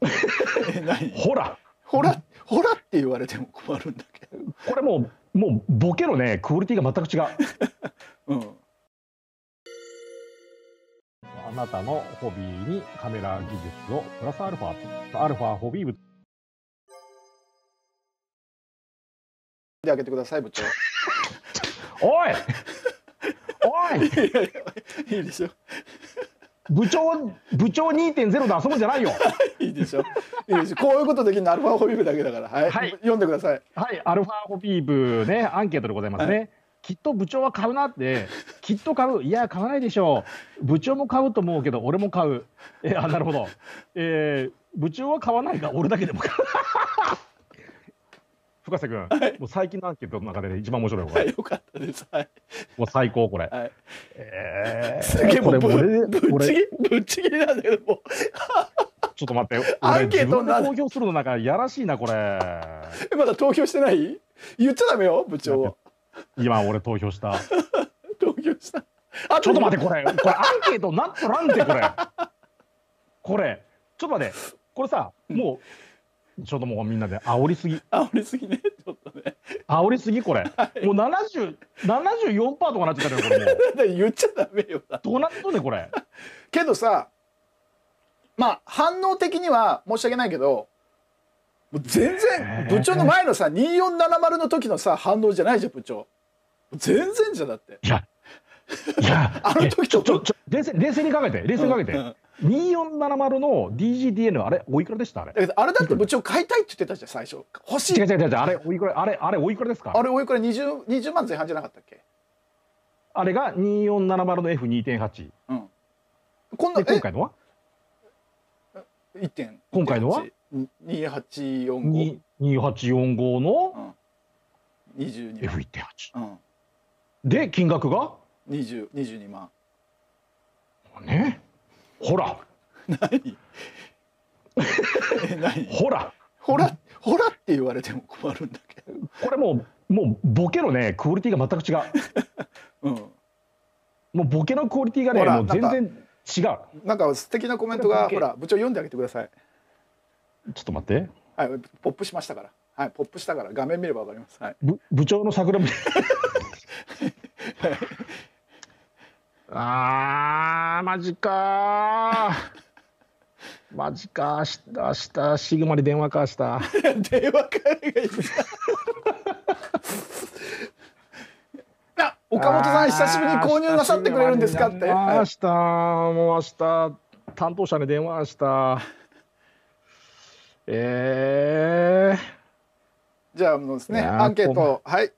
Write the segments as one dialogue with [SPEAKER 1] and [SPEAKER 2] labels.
[SPEAKER 1] ほら。
[SPEAKER 2] ほらほらって言われても困るんだけど。
[SPEAKER 1] これもうもうボケのね。クオリティが全く違う。
[SPEAKER 2] うん。
[SPEAKER 1] あなたのホビーにカメラ技術をプラスアルファアルファホビー部
[SPEAKER 2] で開けてください部長。
[SPEAKER 1] おい！おい！
[SPEAKER 2] いいでしょ
[SPEAKER 1] 部長部長2.0で遊ぶんじゃないよ。
[SPEAKER 2] いいでしょ。いいでしょ。こういうことできるのアルファホビーブだけだから。はい、
[SPEAKER 1] はい。
[SPEAKER 2] 読んでください。
[SPEAKER 1] はい、アルファホビー部ね、アンケートでございますね。
[SPEAKER 2] は
[SPEAKER 1] きっと部長は買うなって、きっと買う、いや、買わないでしょう。部長も買うと思うけど、俺も買う。えあなるほど、えー。部長は買わないが、俺だけでも買う。深瀬君、もう最近のアンケートの中で、ね、一番面白いこれ、
[SPEAKER 2] はいよかったです。はい。
[SPEAKER 1] もう最高これ。
[SPEAKER 2] はい。
[SPEAKER 1] え
[SPEAKER 2] すげえぶっちぎぶっちぎりなんだけども
[SPEAKER 1] ちょっと待って、
[SPEAKER 2] ア
[SPEAKER 1] 俺
[SPEAKER 2] ンケートな
[SPEAKER 1] 投票するのなんかやらしいなこれ。
[SPEAKER 2] うまだ投票してない？言っちゃダメよ部長は。
[SPEAKER 1] 今俺投票した。
[SPEAKER 2] 投票した。あ
[SPEAKER 1] ちょっと待って、これ、これアンケートなっとらんて、これ。これ、ちょっと待って、これさ、もう、ちょっともうみんなで。煽りすぎ、
[SPEAKER 2] 煽りすぎね。ちょっとね。
[SPEAKER 1] 煽りすぎ、これ。もう70、74%とかなっちゃったよ、これもう。
[SPEAKER 2] 言っちゃダメよ
[SPEAKER 1] どうなっとんねん、これ。
[SPEAKER 2] けどさまあ反応的には申し訳ないけどもう全然部長の前のさ2470の時のさ反応じゃないじゃん部長。全然じゃんだって。
[SPEAKER 1] いや、いや、
[SPEAKER 2] あの時と
[SPEAKER 1] えちょ、ちょ、ちょ、冷静冷静に考えて、冷静に考えて。
[SPEAKER 2] うんうん
[SPEAKER 1] 2470の DGDN、あれ、おいくらでしたあれ？
[SPEAKER 2] あれだって部長買いたいって言ってたじゃん最初。欲しい。
[SPEAKER 1] 違う違う違うあれ、おいくら、あれ、あれ、おいくらですか？
[SPEAKER 2] あれおいくら？20, 20万前半じゃなかったっけ？
[SPEAKER 1] あれが2470の F2.8。
[SPEAKER 2] うん。こんな
[SPEAKER 1] で、今回のは？
[SPEAKER 2] え？1点。
[SPEAKER 1] 今回のは
[SPEAKER 2] ？2845
[SPEAKER 1] 2 2845の
[SPEAKER 2] ？22
[SPEAKER 1] F1.8。
[SPEAKER 2] うん。
[SPEAKER 1] で、金額が
[SPEAKER 2] ？20 22万。
[SPEAKER 1] ね。ほら、
[SPEAKER 2] 何え何
[SPEAKER 1] ほら、
[SPEAKER 2] ほらほらって言われても困るんだけど。
[SPEAKER 1] これもう、もうボケのね、クオリティが全く違う。
[SPEAKER 2] うん。
[SPEAKER 1] もうボケのクオリティがね、もう全然違う。
[SPEAKER 2] なんか素敵なコメントがほら部長読んであげてください。
[SPEAKER 1] ちょっと待って。
[SPEAKER 2] はいポップしましたから。はいポップしたから画面見ればわかります。はい。
[SPEAKER 1] ぶ部長の桜み あー、マジかー。マジか明日、明日、シグマに電話か、明日。
[SPEAKER 2] 電話会がいいあ岡本さん久しぶりに購入なさってくれるんですかって、
[SPEAKER 1] 明
[SPEAKER 2] はい
[SPEAKER 1] 日、もう明日、担当者に電話した。え
[SPEAKER 2] じゃあもうですねアンケートはい
[SPEAKER 1] ー、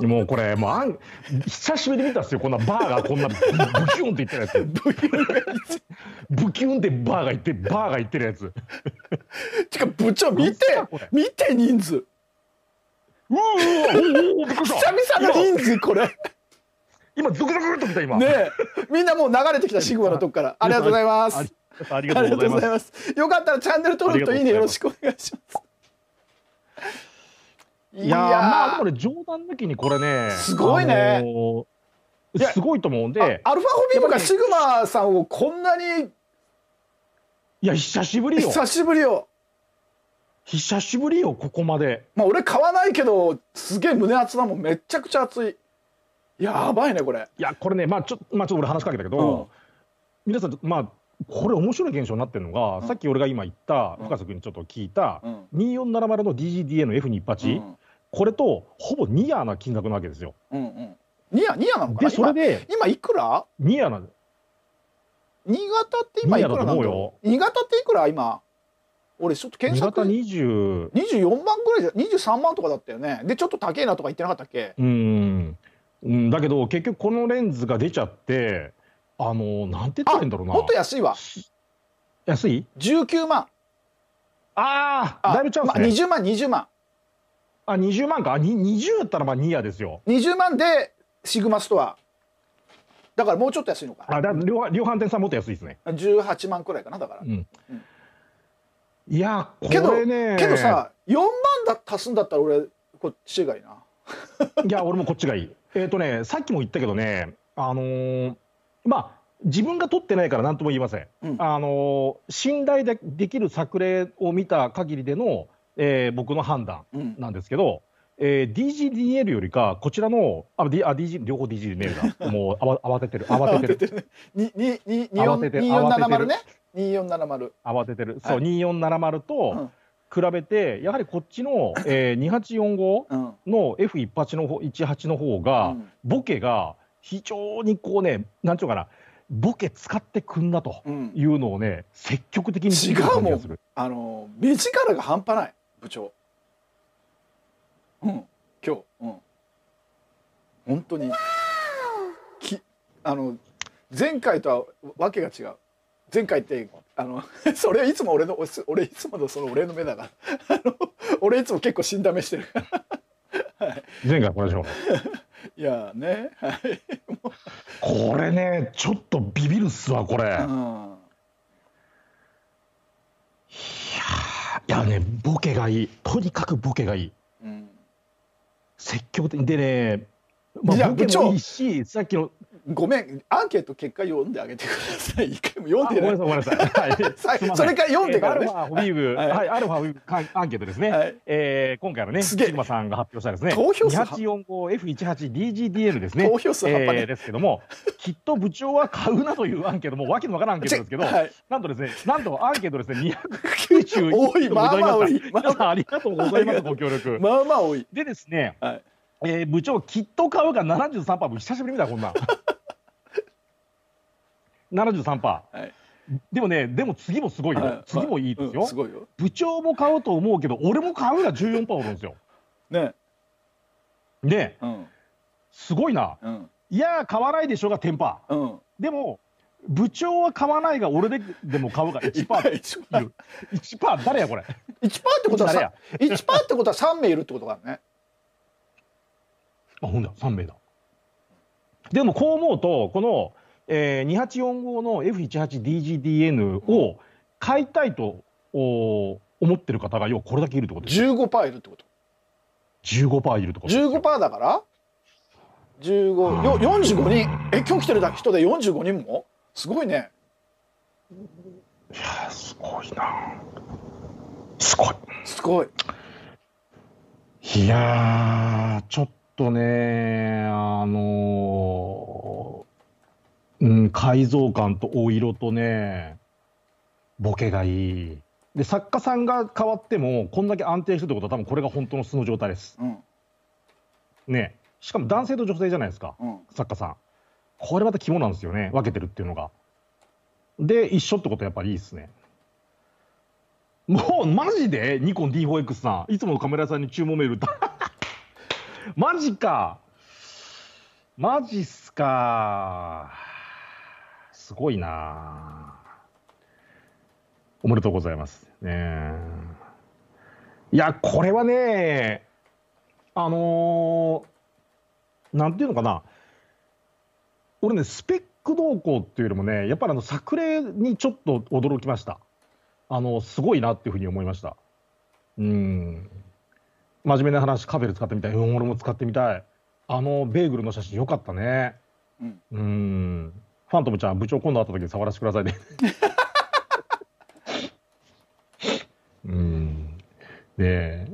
[SPEAKER 1] もうこれ、もうあん、久しぶりに見たんですよ、こんなバーがこんなブキュンって言ってるやつ。ブキュンってバーが言って、バーが言ってるやつ。
[SPEAKER 2] てか部長見て見て人数
[SPEAKER 1] うわうわ
[SPEAKER 2] 久々の人数これ
[SPEAKER 1] 今、ゾクゾクっときた、今。
[SPEAKER 2] ねえみんなもう流れてきたシグマのとこからありがとうございます
[SPEAKER 1] ありがとうござい。ます
[SPEAKER 2] よかったらチャンネル登録といいねよろしくお願いしますい
[SPEAKER 1] いやー。まあでもね冗談抜きにこれね
[SPEAKER 2] すごいね。
[SPEAKER 1] あのーすごいと思うん
[SPEAKER 2] あ
[SPEAKER 1] で
[SPEAKER 2] アルファホビームがシグマさんをこんなに
[SPEAKER 1] いや久しぶりよ。
[SPEAKER 2] 久しぶりよ。
[SPEAKER 1] 久しぶりよここまで。
[SPEAKER 2] まあ俺買わないけどすげえ胸熱だもん。めっちゃくちゃ熱い。やばいねこれ。
[SPEAKER 1] いやこれねまあちょ,、まあ、ちょっと俺話しかけたけど、皆さんまあこれ面白い現象になってるのが、
[SPEAKER 2] うん。
[SPEAKER 1] さっき俺が今言った
[SPEAKER 2] うん
[SPEAKER 1] 深瀬君にちょっと聞いた、
[SPEAKER 2] うん。
[SPEAKER 1] 2470の DGDA の F28、
[SPEAKER 2] うん
[SPEAKER 1] これとほぼニアな金額なわけですよ。
[SPEAKER 2] うんうん。ニアニアなのか
[SPEAKER 1] で
[SPEAKER 2] な
[SPEAKER 1] それで
[SPEAKER 2] 今今いくら？
[SPEAKER 1] ニアな
[SPEAKER 2] 新潟って今いくらなんだろ
[SPEAKER 1] よ
[SPEAKER 2] う新潟っていくら？今。俺ちょっと検索。
[SPEAKER 1] 20
[SPEAKER 2] 24万ぐらいじゃ23万とかだったよね。でちょっと高えなとか言ってなかったっけ？
[SPEAKER 1] うん、うん、だけど結局このレンズが出ちゃってあのなんて言ったらいいんだろうな。
[SPEAKER 2] もっと安いわ。
[SPEAKER 1] 安い
[SPEAKER 2] ？19万。
[SPEAKER 1] ああだいぶチャン
[SPEAKER 2] まあ、
[SPEAKER 1] スね、
[SPEAKER 2] 20万20万
[SPEAKER 1] あ20万か。あに20やったらまあニアですよ。
[SPEAKER 2] 20万でシグマストア。だからもうちょっと安いのか
[SPEAKER 1] あだ量販店さんもっと安いですね。
[SPEAKER 2] 18万くらいかなだから、
[SPEAKER 1] うん。いやこ
[SPEAKER 2] けど
[SPEAKER 1] れね
[SPEAKER 2] けどさ4万だ足すんだったら俺こっちがいいな。い
[SPEAKER 1] や俺もこっちがいい。えっ、とねさっきも言ったけどねあのーまあ自分が取ってないから何とも言いません。
[SPEAKER 2] うん。
[SPEAKER 1] あの信頼でできる作例を見た限りでの、えー僕の判断
[SPEAKER 2] うん。
[SPEAKER 1] なんですけど、えー DGDL よりか、こちらの、あ、D、あ DG、両方 DGDL だ。もうあわ慌ててる、慌ててる、慌
[SPEAKER 2] 四
[SPEAKER 1] ててる。
[SPEAKER 2] 二四七
[SPEAKER 1] 慌ててる。そう、
[SPEAKER 2] はい。
[SPEAKER 1] 2470
[SPEAKER 2] う
[SPEAKER 1] と
[SPEAKER 2] ん。
[SPEAKER 1] 比べて、やはりこっちの、えー、2845
[SPEAKER 2] うん。
[SPEAKER 1] の F18 の方、18の方が、
[SPEAKER 2] うん。
[SPEAKER 1] ボケが非常にこうね、なんちゅうかな、ボケ使ってくんなと
[SPEAKER 2] うん。
[SPEAKER 1] いうのをね、積極的に
[SPEAKER 2] 違うもん。あの目力が半端ない部長。うん今日うん本当にきあの前回とはわけが違う。前回ってあの それいつも俺の俺いつものその俺の目だからあの俺いつも結構死んだ目してる。
[SPEAKER 1] 前回これでしょ。
[SPEAKER 2] いやねはい。
[SPEAKER 1] これね、ちょっとビビるっすわ、これ。
[SPEAKER 2] うん
[SPEAKER 1] いやね、ボケがいい。とにかくボケがいい。
[SPEAKER 2] うん
[SPEAKER 1] 積極的でね、まあ、ボケもいいし、さっきの、
[SPEAKER 2] ごめんアンケート結果読んであげてください。一回も読
[SPEAKER 1] あ
[SPEAKER 2] んでない。
[SPEAKER 1] ごめんなさい、ごめんなさい。はい、
[SPEAKER 2] それから読んでからね
[SPEAKER 1] えーアルファフィーブ、
[SPEAKER 2] は
[SPEAKER 1] はいい、アルファフィーブかアンケートですね。
[SPEAKER 2] はい
[SPEAKER 1] えー今回のね、
[SPEAKER 2] すげえ
[SPEAKER 1] さんが発表したですね、
[SPEAKER 2] 投票数
[SPEAKER 1] 2845F18DGDL ですね。
[SPEAKER 2] 投票数半端ね
[SPEAKER 1] えーですけども、きっと部長は買うなというアンケートも、わけのわからんアンケートですけど、
[SPEAKER 2] はい
[SPEAKER 1] なんとですね、なんとアンケートですね、291
[SPEAKER 2] 多いまあまあ多いまあ
[SPEAKER 1] 皆さんありがとうございます、ご協力。
[SPEAKER 2] まあまあ多い。
[SPEAKER 1] でですね、
[SPEAKER 2] はい。
[SPEAKER 1] えー部長、きっと買うが73%、僕久しぶりに見た、こんなん。73%。
[SPEAKER 2] はい。
[SPEAKER 1] でもね、でも次もすごいよ。
[SPEAKER 2] はい
[SPEAKER 1] 次もいいですよ。
[SPEAKER 2] うんすごいよ。
[SPEAKER 1] 部長も買うと思うけど、俺も買うが14%おるんですよ。
[SPEAKER 2] ね。
[SPEAKER 1] で、
[SPEAKER 2] うん
[SPEAKER 1] すごいな。
[SPEAKER 2] うん
[SPEAKER 1] いやー、買わないでしょが10%。
[SPEAKER 2] うん。
[SPEAKER 1] でも、部長は買わないが、俺ででも買うが1% い
[SPEAKER 2] 一パー
[SPEAKER 1] る。1%誰や、これ？
[SPEAKER 2] 一パーってことは
[SPEAKER 1] 誰や？
[SPEAKER 2] さ、一パーってことは三名いるってことだね。
[SPEAKER 1] あ、ほんだ、3名だ。でも、こう思うと、この、えー、2845の F18DGDN を買いたいとお思ってる方が、要はこれだけいるってことです。
[SPEAKER 2] 十五パーいるってこと
[SPEAKER 1] ？15%いるってことですよ
[SPEAKER 2] 十五パーだから？十五、よ、四十五人？え、今日来てる人で四十五人も？すごいね。
[SPEAKER 1] いやーすごいな。すごい。
[SPEAKER 2] すごい。
[SPEAKER 1] いやー、ちょっとね、あのーうん、改造感とお色とね、ボケがいい。で、作家さんが変わっても、こんだけ安定してるってことは、多分これが本当の素の状態です。
[SPEAKER 2] うん。
[SPEAKER 1] ね。しかも男性と女性じゃないですか、
[SPEAKER 2] うん。
[SPEAKER 1] 作家さん。これまた肝なんですよね、分けてるっていうのが。で、一緒ってことはやっぱりいいですね。もう、マジで？ニコン D4X さん、いつものカメラ屋さんに注文メール。マジか。マジっすか。すごいな。おめでとうございます。ねえいや、これはね、あのーなんていうのかな、俺ね、スペック動向っていうよりもね、やっぱりあの作例にちょっと驚きました。あのすごいなっていうふうに思いました。うん。真面目な話、カベル使ってみたい。うん、俺も使ってみたい。あのベーグルの写真よかったね。
[SPEAKER 2] うん。
[SPEAKER 1] うん。ファントムちゃん、部長今度会った時に触らせてくださいね。うん。で、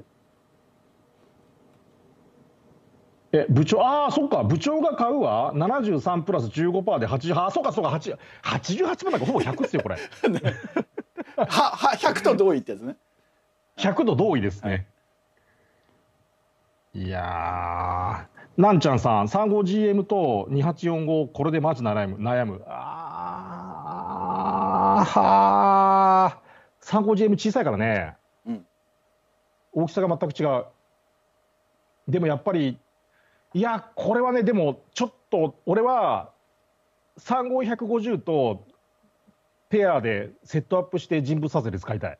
[SPEAKER 1] え、部長、ああ、そっか、部長が買うわ。73プラス15%で80、あ、そうか、そうか、8 88%なんかほぼ100っすよ、これ。
[SPEAKER 2] は、は、百と同意ってやつね。
[SPEAKER 1] 100度同意ですね。い、やー、なんちゃんさん、35GM と2845、これでマジ悩む。悩む。あー、はー、35GM 小さいからね、
[SPEAKER 2] うん
[SPEAKER 1] 大きさが全く違う。でもやっぱり、いや、これはね、でもちょっと、俺は、35150とペアでセットアップして人物撮影で使いたい。